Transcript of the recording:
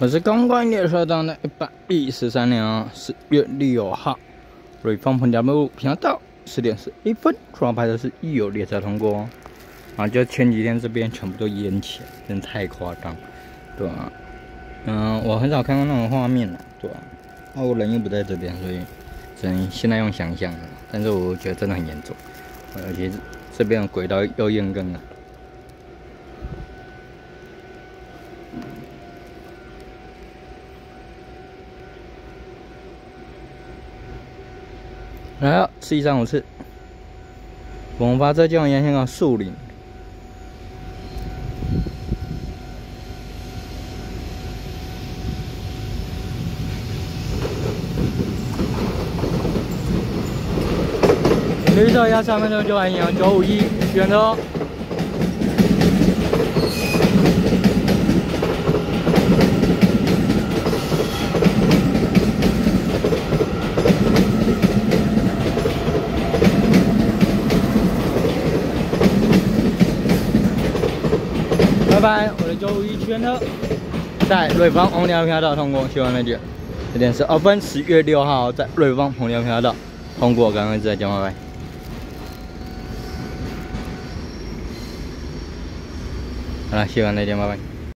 我是公关列车长的一百一十三年十月六号，瑞芳彭家木路频道十点十一分，出发的是一有列车通过，啊，就前几天这边全部都淹起来，真太夸张，对吧？嗯，我很少看到那种画面了，对吧？那我人又不在这边，所以只能现在用想象的，但是我觉得真的很严重，而且这边的轨道又淹更了。来了，四三五次。我们把这就沿线个树林。绿色压上面的就按一九五一选择。拜拜，我的周一圈车在瑞芳红桥频道通过，希望大家，这天是二分十月六号在瑞芳红桥频道通过，刚刚再讲拜拜。好了，希望那见，拜拜。